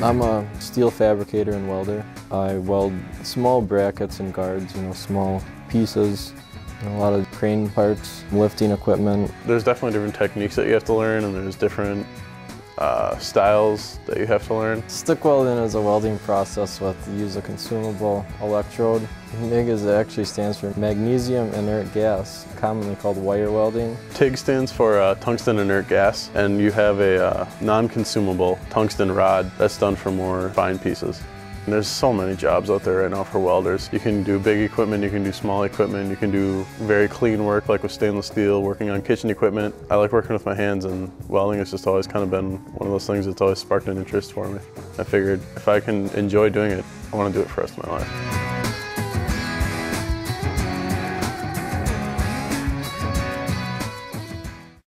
I'm a steel fabricator and welder. I weld small brackets and guards, you know, small pieces, a lot of crane parts, lifting equipment. There's definitely different techniques that you have to learn and there's different uh, styles that you have to learn. Stick welding is a welding process with the use of consumable electrode. MIG is actually stands for magnesium inert gas, commonly called wire welding. TIG stands for uh, tungsten inert gas and you have a uh, non-consumable tungsten rod that's done for more fine pieces. There's so many jobs out there right now for welders. You can do big equipment, you can do small equipment, you can do very clean work like with stainless steel, working on kitchen equipment. I like working with my hands and welding has just always kind of been one of those things that's always sparked an interest for me. I figured if I can enjoy doing it, I want to do it for the rest of my life.